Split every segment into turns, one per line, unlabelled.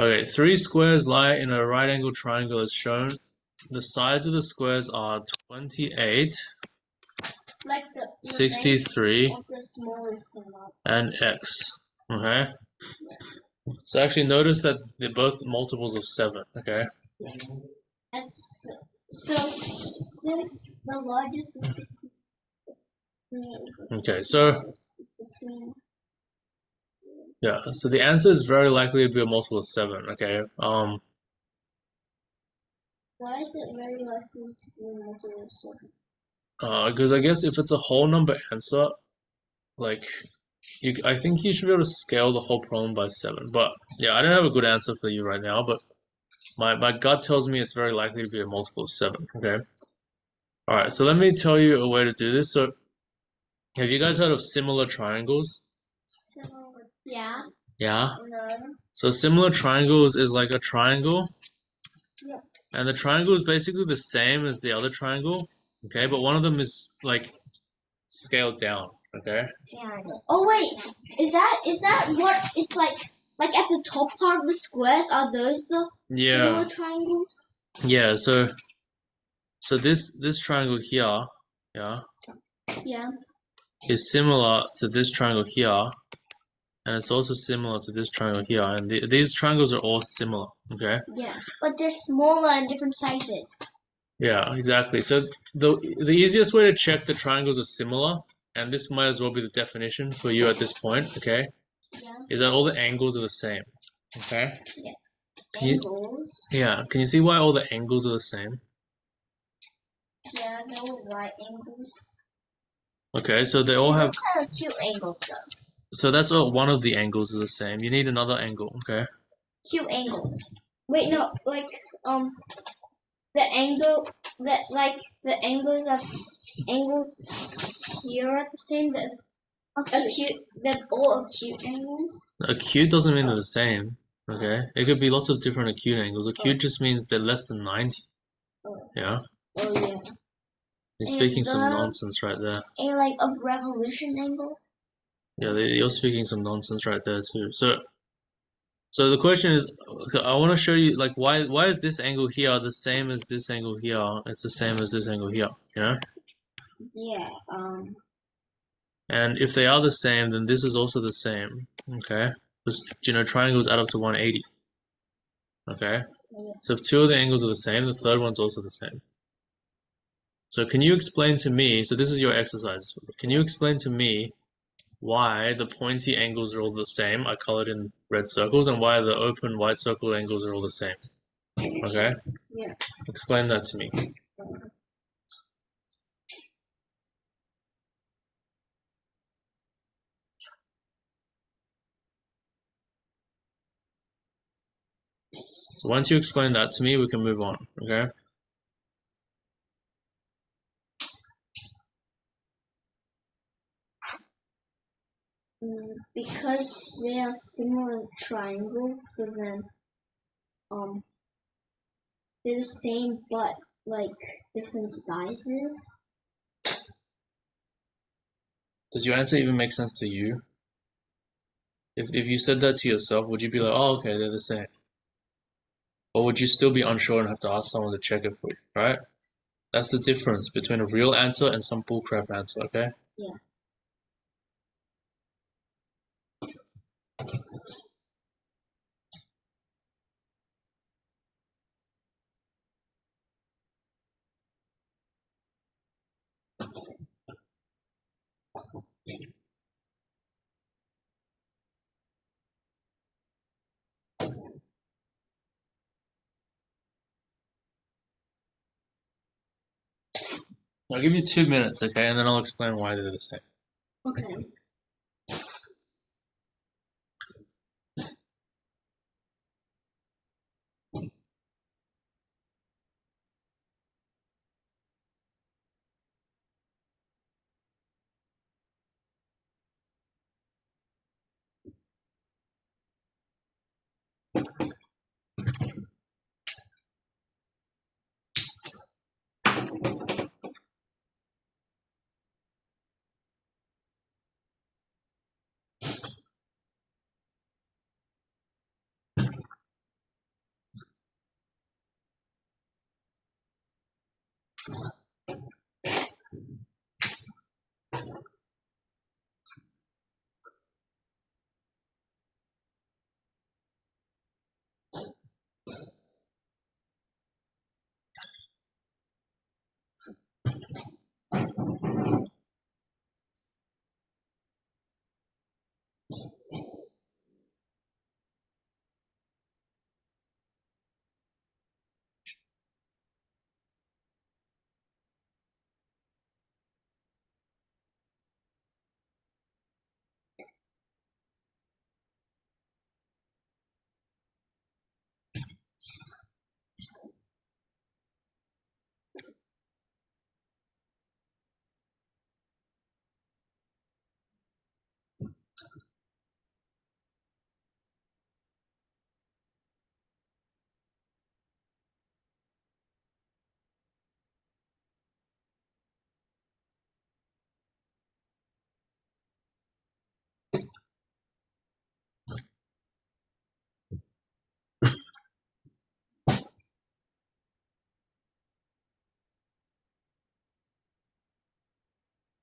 Okay, three squares lie in a right angle triangle as shown. The sides of the squares are 28,
Like the, the
63,
of the smallest amount.
and x. Okay? So actually notice that they're both multiples of 7, okay?
That's so since the largest is.
Okay, so-
between
Yeah, so the answer is very likely to be a multiple of 7, okay? Um,
why is it very likely to be a multiple of seven?
uh, because I guess if it's a whole number answer, like, you, I think you should be able to scale the whole problem by 7. But, yeah, I don't have a good answer for you right now, but my, my gut tells me it's very likely to be a multiple of 7, okay? Alright, so let me tell you a way to do this. So, have you guys heard of similar triangles?
Yeah.
Yeah?
No.
So similar triangles is like a triangle.
Yeah.
And the triangle is basically the same as the other triangle. Okay, but one of them is like scaled down. Okay.
Triangle. Oh wait, is that is that what it's like? Like at the top part of the squares, are those the
Yeah.
similar triangles?
Yeah, so so this this triangle here, yeah,
Yeah.
is similar to this triangle here. And it's also similar to this triangle here. And the, these triangles are all similar. Okay.
Yeah. But they're smaller and different sizes.
Yeah, exactly. So the the easiest way to check the triangles are similar, and this might as well be the definition for you at this point, okay,
Yeah.
is that all the angles are the same. Okay?
Yes.
Can you-
Angles.
Yeah. Can you see why all the angles are the same?
Yeah, they're all right angles.
Okay, so they all have
Kind of cute angles though.
So that's all one of the angles is the same. You need another angle, okay?
Cute angles. Wait, no, like um, the angle that like the angles of angles here are the same. The acute, they're all acute angles.
Acute doesn't mean they're the same. Okay? It could be lots of different acute angles. Acute just means they're less than 90.
Oh.
Yeah?
Oh yeah.
You're speaking some nonsense right there.
A like a revolution angle.
Yeah, they- you're speaking some nonsense right there too. So, so the question is, I want to show you like why why is this angle here the same as this angle here? It's the same as this angle here, you know?
Yeah. Um.
And if they are the same, then this is also the same. Okay, because you know triangles add up to 180. Okay, so if two of the angles are the same, the third one's also the same. So can you explain to me? So this is your exercise. Can you explain to me why the pointy angles are all the same? I colored in red circles, and why the open white circle angles are all the same. Okay.
Yeah.
Explain that to me. So once you explain that to me, we can move on. Okay.
Because they are similar triangles, so then um they're the same but like different sizes.
Does your answer even make sense to you? If if you said that to yourself, would you be like, oh, okay, they're the same? Or would you still be unsure and have to ask someone to check it for you, right? That's the difference between a real answer and some bullcrap answer, okay?
Yeah.
I'll give you two minutes, okay, and then I'll explain why they're the same.
Okay.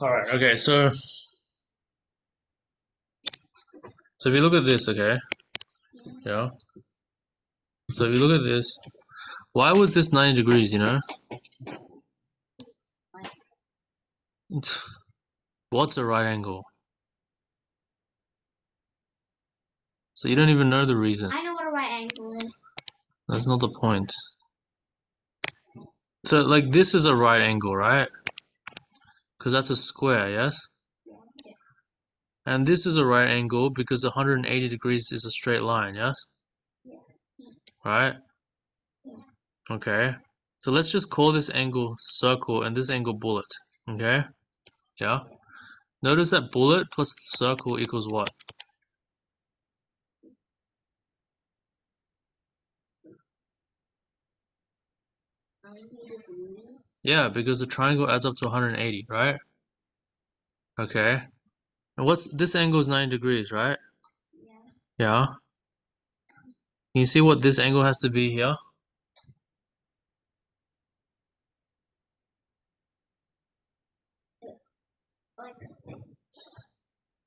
All right. Okay. So, so if you look at this, okay, yeah. So if you look at this, why was this 90 degrees? You know. What's a right angle? So you don't even know the reason.
I know what a right angle is.
That's not the point. So like this is a right angle, right? Because that's a square, yes? And this is a right angle because 180 degrees is a straight line, yes? Right? Okay. So let's just call this angle circle and this angle bullet. Okay? Yeah? Notice that bullet plus circle equals what? Yeah, because the triangle adds up to 180, right? Okay. And what's this angle is 90 degrees, right? Yeah. Yeah. Can you see what this angle has to be here?
Like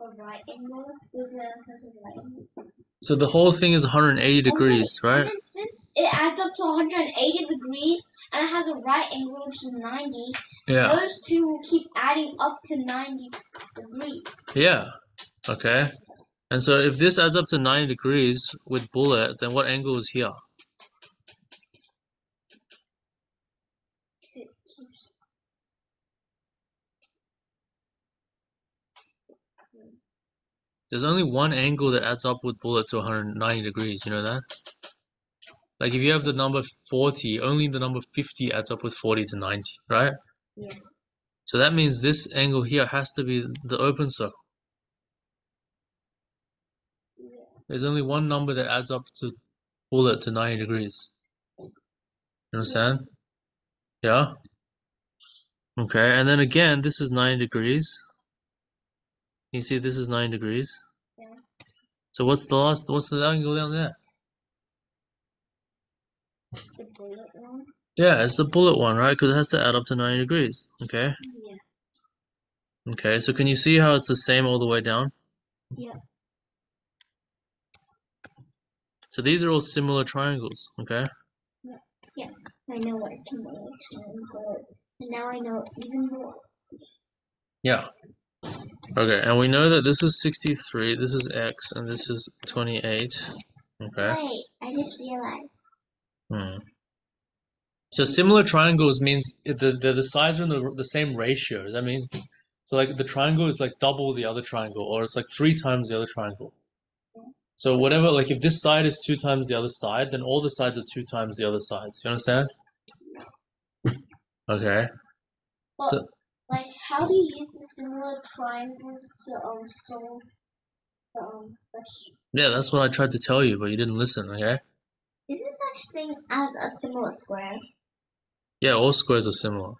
a right angle. There's a, there's a right angle.
So the whole thing is 180 degrees,
Okay,
right?
And since it adds up to 180 degrees and it has a right angle which is 90,
Yeah.
those two will keep adding up to 90 degrees.
Yeah. Okay. And so if this adds up to 90 degrees with bullet, then what angle is here? There's only one angle that adds up with bullet to 190 degrees, you know that? Like if you have the number 40, only the number 50 adds up with 40 to 90, right?
Yeah.
So that means this angle here has to be the open circle. There's only one number that adds up to bullet to 90 degrees. You understand? Yeah? Okay, and then again, this is 90 degrees. You see this is 90 degrees.
Yeah.
So what's the last, what's the angle down there?
the bullet one.
Yeah, it's the bullet one, right? Because it has to add up to 90 degrees. Okay.
Yeah.
Okay, so can you see how it's the same all the way down?
Yeah.
So these are all similar triangles, okay? Yeah.
Yes. I know what similar triangle is. And now I know even more.
Yeah. Okay, and we know that this is 63, this is x, and this is 28. Okay.
Wait, I just realized.
Hmm. So similar triangles means the, the the sides are in the the same ratio. Does that mean so like the triangle is like double the other triangle, or it's like three times the other triangle. So whatever, like if this side is two times the other side, then all the sides are two times the other sides. You understand? Okay.
Well,
So
like, how do you use the similar triangles to um solve the um question?
yeah, that's what I tried to tell you, but you didn't listen. Okay.
Is there such thing as a similar square?
Yeah, all squares are similar.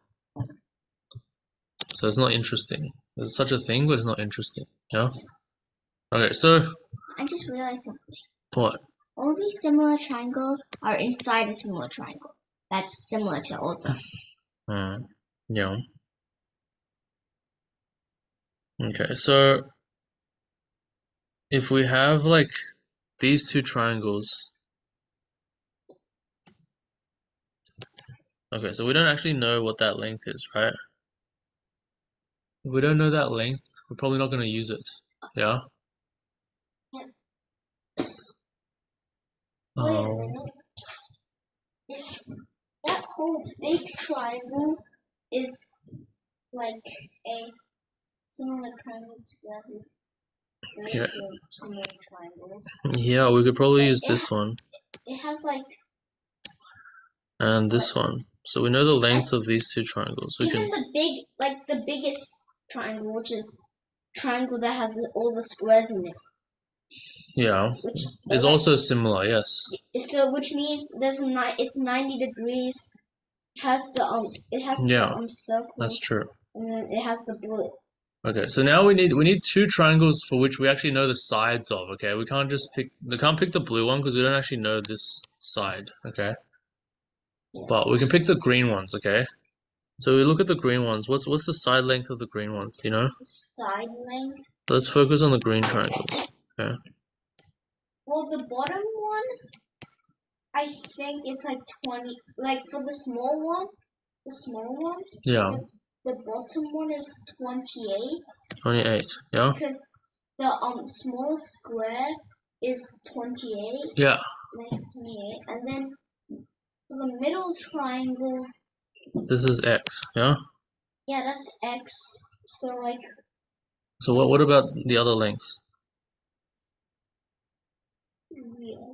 So it's not interesting. There's such a thing, but it's not interesting. Yeah. Okay, so
I just realized something.
what?
All these similar triangles are inside a similar triangle. That's similar to all of them.
Hmm. Yeah. Okay, so if we have like these two triangles. Okay, so we don't actually know what that length is, right? If we don't know that length, we're probably not going to use it. Yeah?
Is that whole big triangle is like a similar triangle to
Yeah.
ratio triangles.
yeah, we could probably use this one
It has like
and this one. So we know the lengths of these two triangles. We
even
can,
the big like the biggest triangle, which is triangle that has all the squares in it.
yeah,
Which
is also similar, yes.
so which means there's a ni- it's ninety degrees. Has the um it has
Yeah,
the um circle
That's true.
and then it has the bullet.
Okay, so now we need we need two triangles for which we actually know the sides of, okay? We can't just pick we can't pick the blue one because we don't actually know this side, okay? But we can pick the green ones, okay? So we look at the green ones. What's what's the side length of the green ones, you know?
The side length.
Let's focus on the green triangles. Okay.
Well, the bottom one, I think it's like 20. Like for the small one, the small one,
Yeah,
the bottom one is 28
28. Yeah?
because the um small square is 28,
Yeah.
length 28, and then for the middle triangle,
This is X, yeah?
yeah, that's X. So like
So what what about the other lengths?
yeah.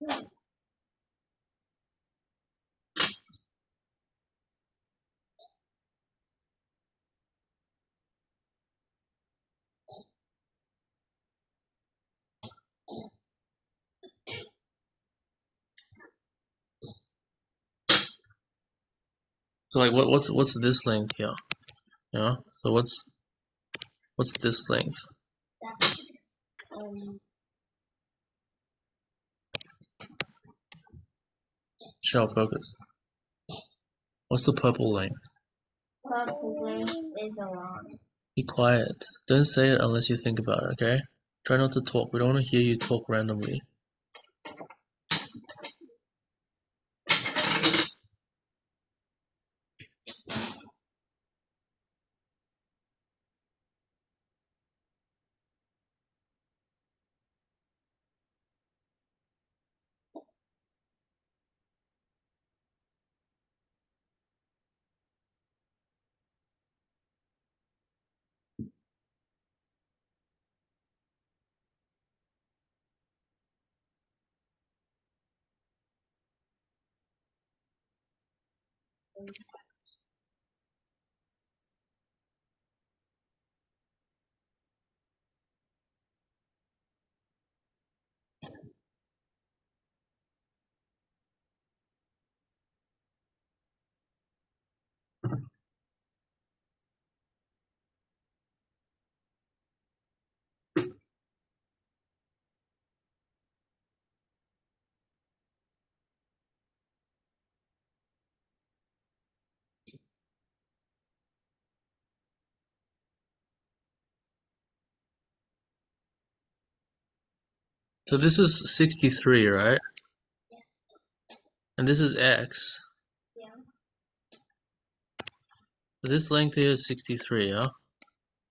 So like what what's what's this length here? Yeah? So what's what's this length?
Um
Shell focus. What's the purple length?
purple length is around.
Be quiet. Don't say it unless you think about it, okay? Try not to talk. We don't want to hear you talk randomly. So this is 63, right? Yeah. And this is X.
Yeah.
This length here is 63, yeah?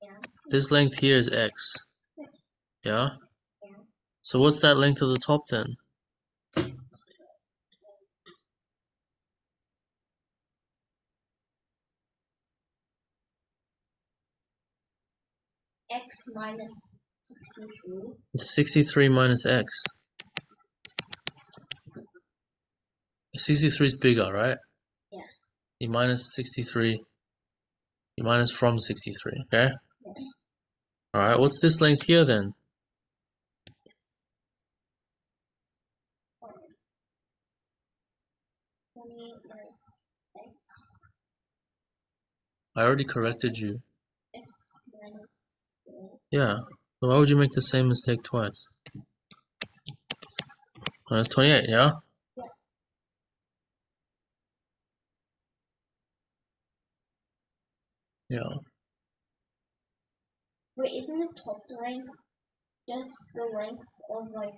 Yeah.
This length here is X. Yeah?
Yeah.
So what's that length of the top then?
X minus 63.
Minus x. 63 is bigger, right?
Yeah.
You minus 63. You minus from 63, okay?
Yes.
Alright, what's this length here then?
28 minus x,
I already corrected you.
x minus 3.
Yeah. So why would you make the same mistake twice? that's Minus 28, yeah?
Yeah. Wait, isn't the top length just the length of like,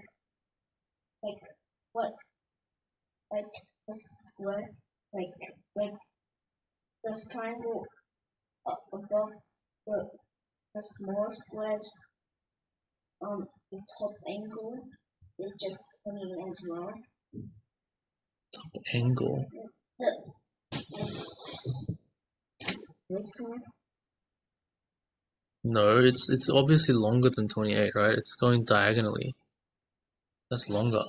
like what, like the square, like like this triangle above the the small squares, um, the top angle is just twenty as well.
Top angle.
The this one,
No, it's it's obviously longer than 28, right? It's going diagonally. That's longer.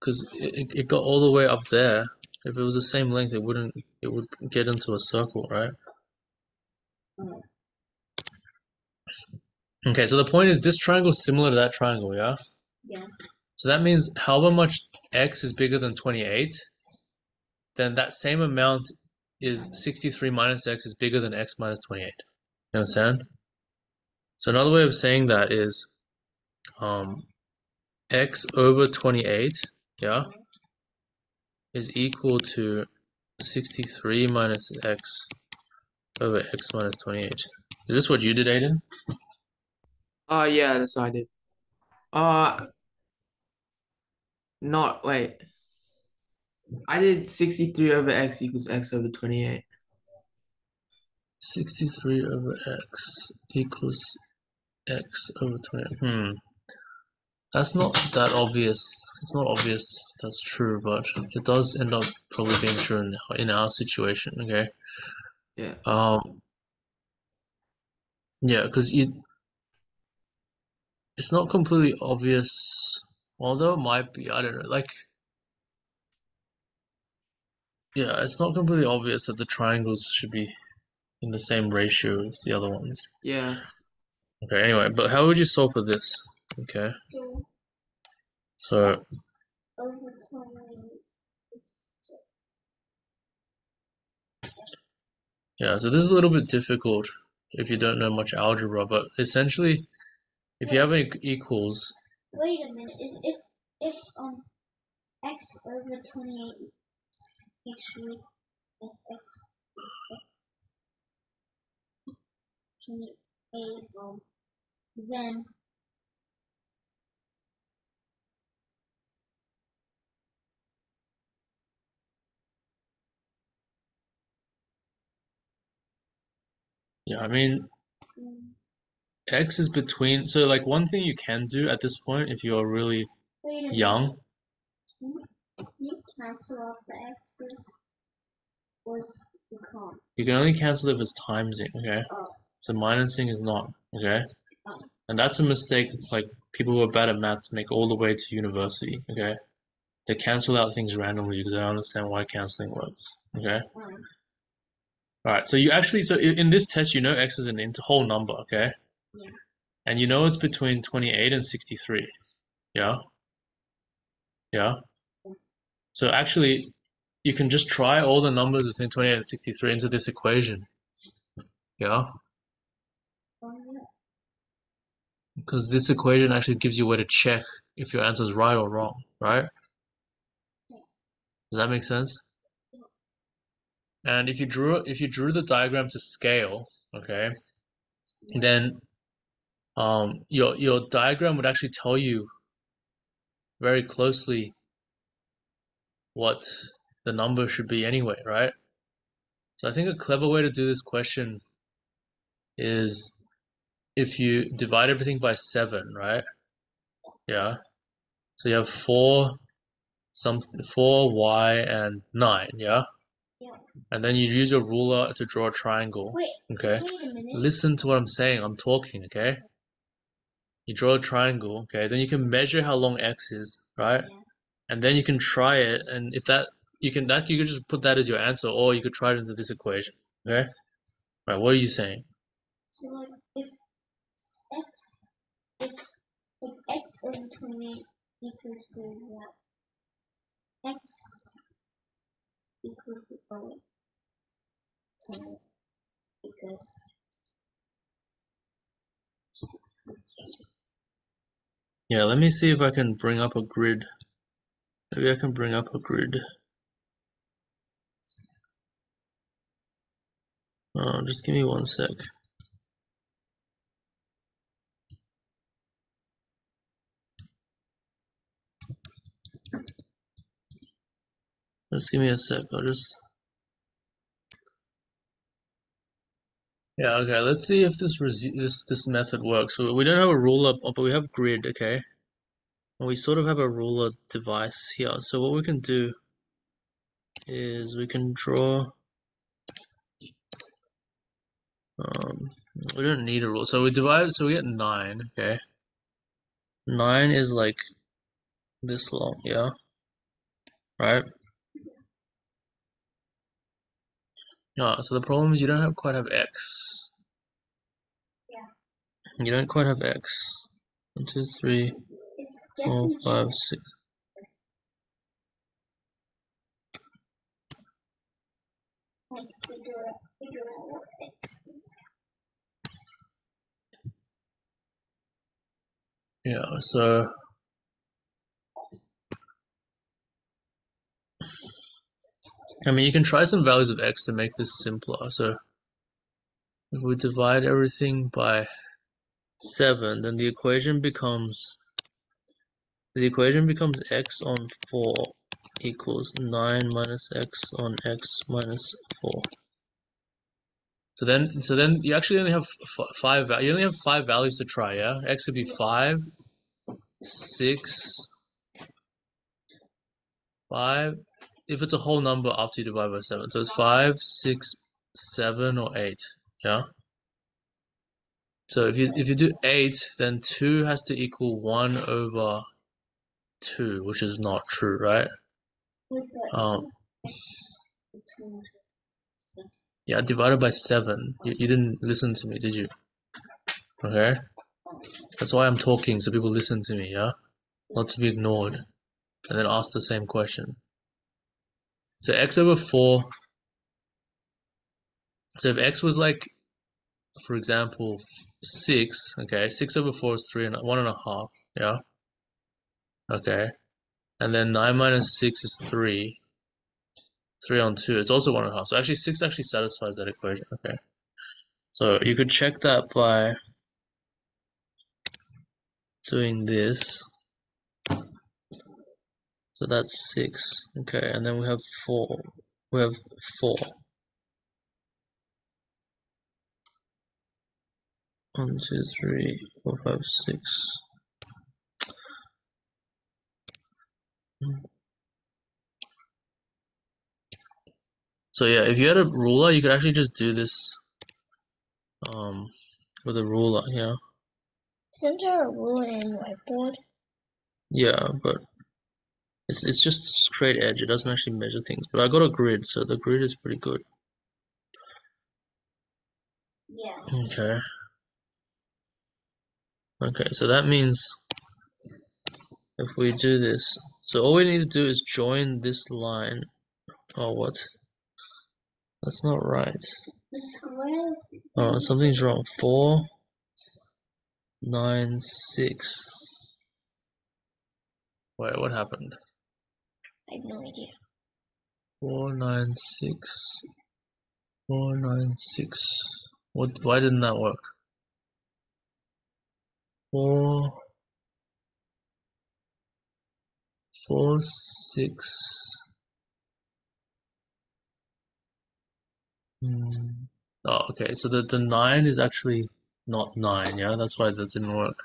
Because it, it- it got all the way up there. If it was the same length, it wouldn't it would get into a circle, right?
Mm.
Okay, so the point is this triangle is similar to that triangle, yeah?
yeah,
So that means however much x is bigger than 28, then that same amount is 63 minus x is bigger than x minus 28. You understand? So another way of saying that is um, x over 28, yeah, is equal to 63 minus x over x minus 28. Is this what you did, Aiden?
Uh, yeah, that's what I did. Uh, not, wait. I did 63 over x equals x over 28.
63 over x equals x over 20. Hmm. That's not that obvious. It's not obvious that's true, but it does end up probably being true in, in our situation, okay?
Yeah.
Um, yeah, because you, it's not completely obvious, although it might be, I don't know, like, yeah, it's not completely obvious that the triangles should be in the same ratio as the other ones.
Yeah.
Okay, anyway, but how would you solve for this? Okay,
so
so
x over 28 is
yeah, so this is a little bit difficult if you don't know much algebra, but essentially, if you have any equals,
Wait a minute. Is if if um x over twenty eight actually is x twenty eight um then
yeah, I mean,
mm,
x is between, so like one thing you can do at this point, if you're really
wait a minute.
young,
Can you cancel out the x's? Was you can't.
you can only cancel if it's timesing, okay?
Oh.
So minusing is not, okay?
Oh.
And that's a mistake like people who are bad at maths make all the way to university, okay? They cancel out things randomly because they don't understand why canceling works, okay?
Um,
Alright, so you actually, so i- in this test, you know x is an int whole number, okay? And you know it's between 28 and 63, yeah? Yeah? So actually, you can just try all the numbers between 28 and 63 into this equation, yeah? Because this equation actually gives you a way to check if your answer is right or wrong, right? Does that make sense? And if you drew if you drew the diagram to scale, okay, then um, your your diagram would actually tell you very closely what the number should be anyway, right? So I think a clever way to do this question is if you divide everything by seven, right? Yeah. So you have four, some four y and nine, yeah.
Yeah.
and then you use your ruler to draw a triangle.
Wait,
Okay.
wait.
Listen to what I'm saying. I'm talking, okay? You draw a triangle, okay? Then you can measure how long x is, right?
Yeah.
And then you can try it, and if that you can that you could just put that as your answer, or you could try it into this equation, okay? Right, what are you saying?
So like if x x over twenty equals to that x equals to oh wait. So because sixty-three.
Yeah, let me see if I can bring up a grid. Maybe I can bring up a grid. Uh, just give me one sec. Just give me a sec. I'll just. Yeah. Okay. Let's see if this this this method works. We don't have a ruler, but we have grid. Okay. And we sort of have a ruler device here. So what we can do is we can draw. Um, we don't need a rule. So we divide. So we get nine. Okay. Nine is like this long. Yeah. Right. Yeah, so the problem is you don't have quite have x.
Yeah.
You don't quite have x. One, two, three, four, five, six.
like figure
I mean you can try some values of x to make this simpler. So if we divide everything by seven, then the equation becomes the equation becomes x on four equals nine minus x on x minus four. So then, so then you actually only have five. You only have five values to try. Yeah, x would be five, six, five. If it's a whole number after you divide by seven, so it's five, six, seven, or eight. Yeah. So if you if you do eight, then two has to equal one over two, which is not true, right? Um,
x between six.
Yeah, divided by seven. You, you didn't listen to me, did you? Okay. That's why I'm talking, so people listen to me, yeah? Not to be ignored. And then ask the same question. So x over 4. So if x was like, for example, 6, okay, 6 over 4 is 3 and 1 and a half, yeah? Okay. And then 9 minus 6 is 3. 3 on 2, it's also 1 and a half. So actually 6 actually satisfies that equation, okay. So you could check that by doing this. So that's 6, okay, and then we have 4. We have 4. One, two, three, four, five, six. So yeah, if you had a ruler, you could actually just do this um, with a ruler, yeah.
Isn't there a ruler in whiteboard?
Yeah, but it's it's just a straight edge. It doesn't actually measure things. But I got a grid, so the grid is pretty good.
Yeah.
Okay. Okay, so that means if we do this, so all we need to do is join this line. Oh, what? That's not right.
The square.
Oh, something's wrong. Four, nine, six. Wait, what happened?
Have no idea.
Four, nine, six. Four, nine, six. What? Why didn't that work? Four, four, six. Hmm. Oh, okay. So the the nine is actually not nine. Yeah, that's why that didn't work.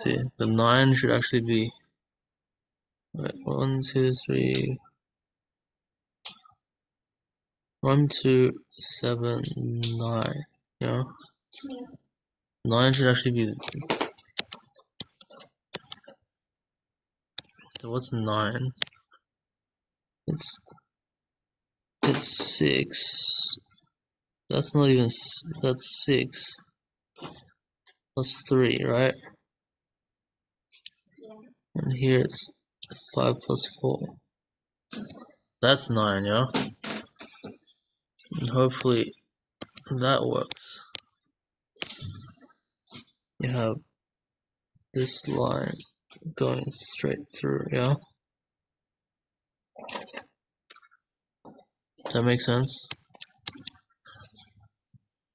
See, the nine should actually be. Wait, one, two, three. One, two, seven, nine. Yeah. Nine should actually be. So what's nine? It's it's six. That's not even. That's six. Plus three, right? And here it's five plus four. That's nine, yeah. And hopefully that works. You have this line going straight through, yeah? Does that make sense?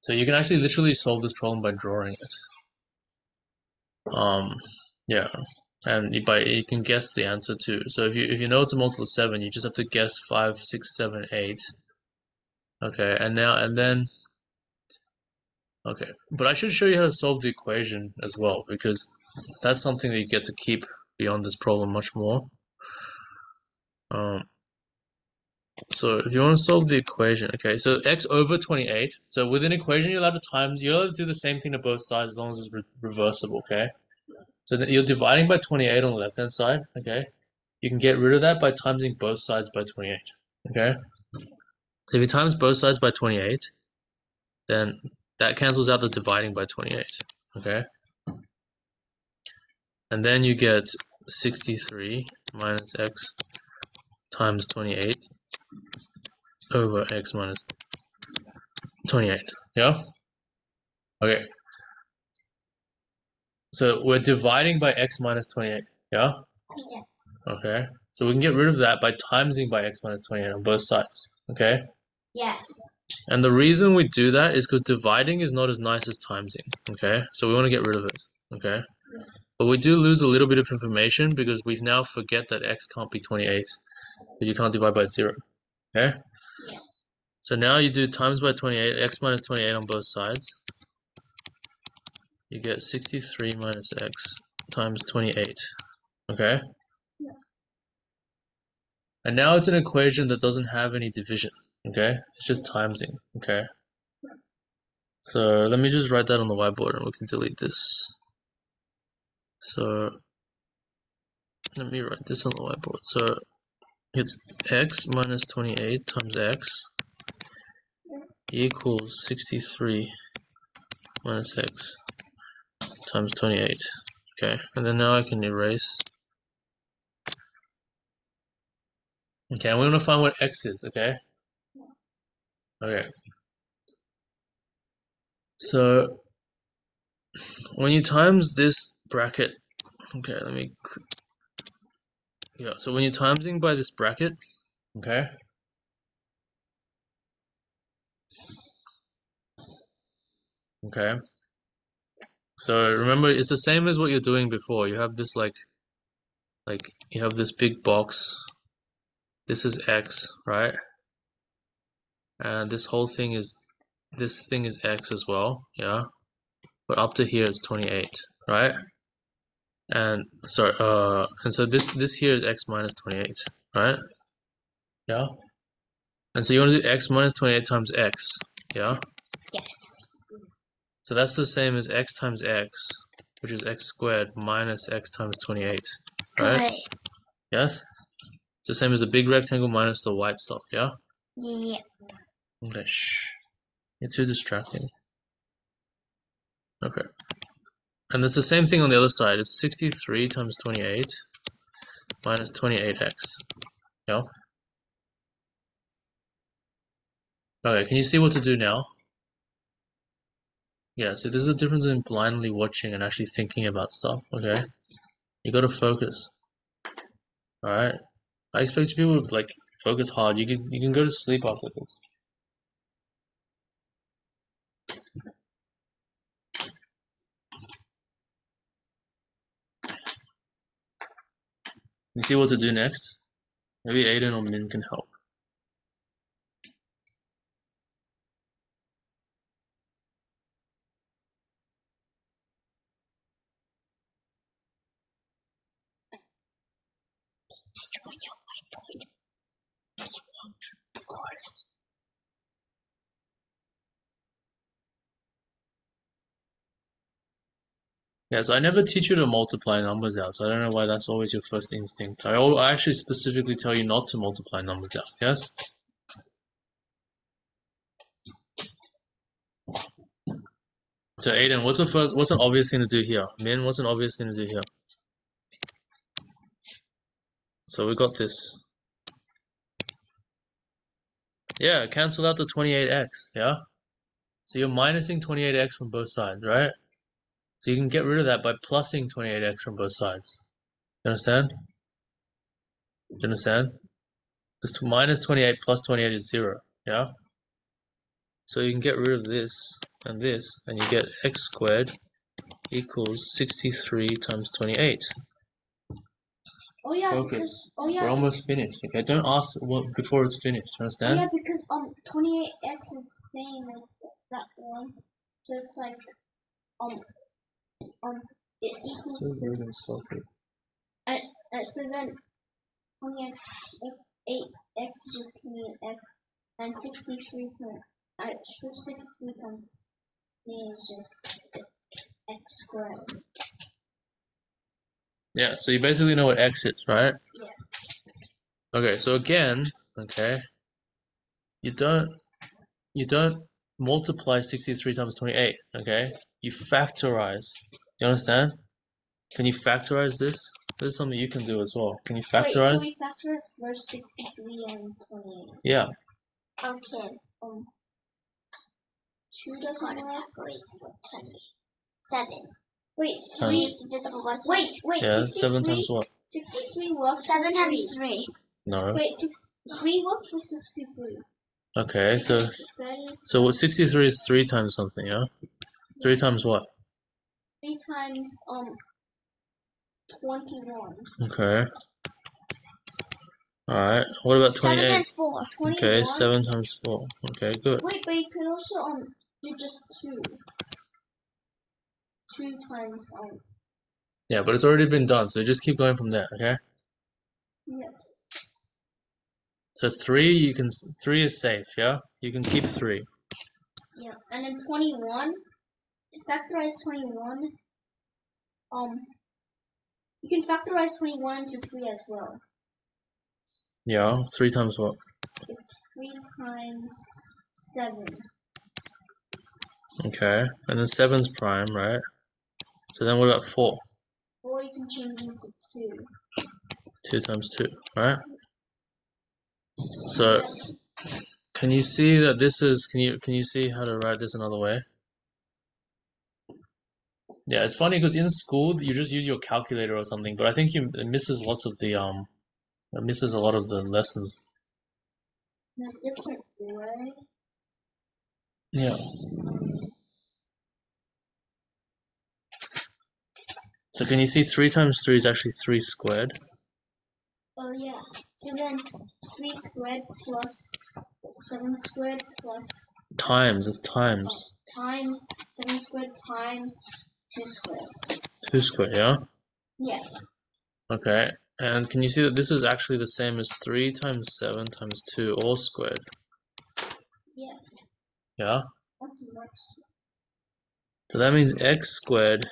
So you can actually literally solve this problem by drawing it. Um, yeah, and you, by you can guess the answer too. So if you if you know it's a multiple of seven, you just have to guess five, six, seven, eight. Okay, and now and then. Okay, but I should show you how to solve the equation as well because that's something that you get to keep beyond this problem much more. Um, so if you want to solve the equation, okay, so x over 28. So with an equation, you're allowed to times, you're allowed to do the same thing to both sides as long as it's re reversible, okay? So you're dividing by 28 on the left-hand side, okay? You can get rid of that by timesing both sides by 28, okay? So if you times both sides by 28, then that cancels out the dividing by 28, okay? And then you get 63 minus x times 28 over x minus 28. Yeah? Okay. So we're dividing by x minus 28. Yeah?
Yes.
Okay. So we can get rid of that by timesing by x minus 28 on both sides. Okay?
Yes.
And the reason we do that is because dividing is not as nice as timesing. Okay? So we want to get rid of it. Okay? But we do lose a little bit of information because we now forget that x can't be 28. because you can't divide by 0. Okay? So now you do times by 28, x minus 28 on both sides. You get 63 minus x times 28. Okay? And now it's an equation that doesn't have any division. Okay? It's just timesing. Okay? So let me just write that on the whiteboard and we can delete this. So let me write this on the whiteboard. So it's x minus 28 times x equals 63 minus x times 28. Okay, and then now I can erase. Okay, and we want to find what x is, okay? Okay. So when you times this bracket, okay, let me. Yeah, so when you're timesing by this bracket, okay, Okay. So remember, it's the same as what you're doing before. You have this like, like you have this big box. This is X, right? And this whole thing is, this thing is X as well, yeah? But up to here is 28, right? And sorry, uh, and so this this here is X minus 28, right? Yeah? And so you want to do X minus 28 times X, yeah?
Yes.
So that's the same as x times x, which is x squared minus x times 28, right?
It.
Yes? It's the same as the big rectangle minus the white stuff, yeah?
Yeah.
Okay, shh. You're too distracting. Okay. And it's the same thing on the other side. It's 63 times 28 minus 28x. Yeah? Okay, can you see what to do now? Yeah, so there's a difference in blindly watching and actually thinking about stuff, okay? You gotta focus. Alright? I expect people to like focus hard. You can you can go to sleep after this. You see what to do next? Maybe Aiden or Min can help. Yeah, so I never teach you to multiply numbers out, so I don't know why that's always your first instinct. I, I actually specifically tell you not to multiply numbers out, yes? So Aiden, what's the first, what's an obvious thing to do here? Min, what's an obvious thing to do here? So we got this. Yeah, cancel out the 28x, yeah? So you're minusing 28x from both sides, right? So you can get rid of that by plussing 28x from both sides. You understand? You understand? Because minus 28 plus 28 is 0, yeah? So you can get rid of this and this, and you get x squared equals 63 times 28.
Oh yeah,
Focus.
because oh
We're almost finished, okay? Don't ask what before it's finished,
oh
understand?
yeah, because um, 28x is the same as that one, so it's like um, um, it equals to Uh, so then, 28x, x is just 28x, and 63 point, uh, 63 times 8 is just x squared.
Yeah, so you basically know what x is, right?
Yeah.
Okay, so again, okay, you don't you don't multiply 63 times 28, okay? You factorize. You understand? Can you factorize this? This is something you can do as well. Can you factorize?
Wait, so we factorize both 63 and 28.
Yeah.
Okay. Um, 2 doesn't work.
factorize for 27.
Wait,
Times-
3.
is divisible by
Wait, wait,
Yeah, 7 times what?
63 works
7 times
3.
3.
No.
Wait, six, 3 works for 63.
Okay, so so what 63 is 3 times something, yeah? 3 times what?
3 times, um, 21.
Okay. Alright, what about 28?
7 times 4.
21.
Okay, 7 times 4. Okay, good.
Wait, but you can also um do just two. Two times um
Yeah, but it's already been done, so just keep going from there, okay?
yeah.
So 3, you can, 3 is safe, yeah? You can keep 3.
Yeah. And then twenty one to factorize twenty one um you can factorize twenty one into three as well.
Yeah, 3 times what?
It's three times seven.
Okay, and then 7's prime, right? So then what about 4?
4 you can change into two.
2 times 2, right? So, can you see that this is, can you, can you see how to write this another way? Yeah, it's funny because in school you just use your calculator or something, but I think you, it misses lots of the, um, it misses a lot of the lessons.
In a different way.
Yeah. So can you see 3 times 3 is actually 3 squared?
Oh yeah. So then three squared plus seven squared plus
Times, it's times.
times seven squared times two squared.
2 squared, yeah?
Yeah.
Okay, and can you see that this is actually the same as 3 times 7 times 2 all squared?
Yeah.
Yeah?
That's much.
So that means x squared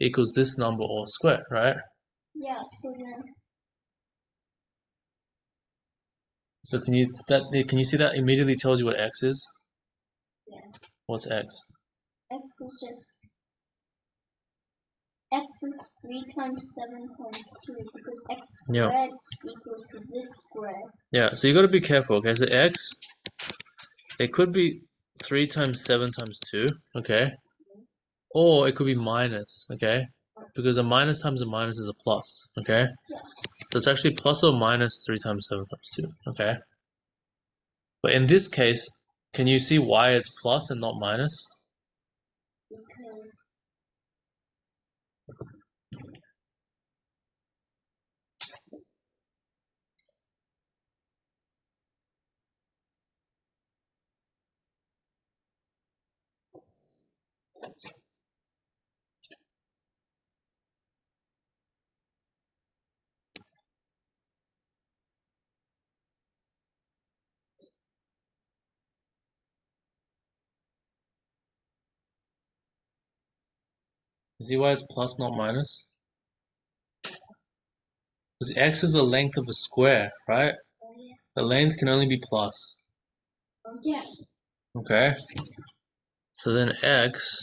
equals this number all squared, right?
Yeah. So then
So can you that can you see that immediately tells you what x is?
Yeah.
What's x?
x is just x is three times seven times two because x
Yeah.
squared equals to this square.
Yeah, so you got to be careful, okay? So x, it could be 3 times 7 times 2, okay? Or it could be minus, okay? Because a minus times a minus is a plus, okay?
Yeah.
So it's actually plus or minus 3 times 7 times 2, okay? But in this case, can you see why it's plus and not minus? See why it's plus not minus? Because x is the length of a square, right? The length can only be plus.
Oh, yeah.
Okay. So then x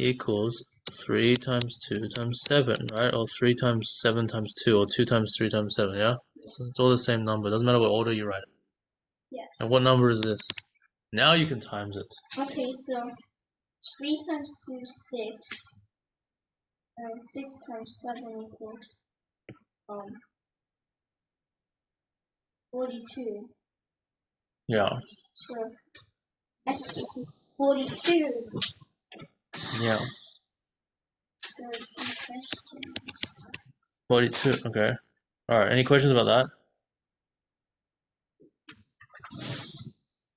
equals 3 times 2 times 7, right? Or 3 times 7 times 2, or 2 times 3 times 7, yeah? So it's all the same number. Doesn't matter what order you write it.
Yeah.
And what number is this? Now you can times it.
Okay, so three times two six, and six times seven equals um forty-two.
Yeah.
So x equals forty-two.
Yeah.
Some questions.
42, okay. Alright, any questions about that?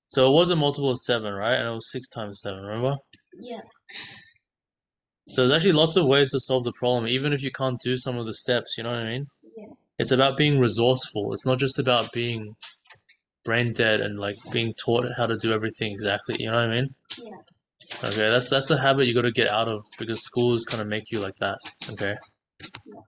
So it was a multiple of 7, right? And it was 6 times 7, remember?
Yeah.
So there's actually lots of ways to solve the problem, even if you can't do some of the steps, you know what I mean?
Yeah.
It's about being resourceful. It's not just about being brain dead and like being taught how to do everything exactly, you know what I mean?
Yeah.
Okay, that's that's a habit you got to get out of because schools kind of make you like that, okay?
Yeah.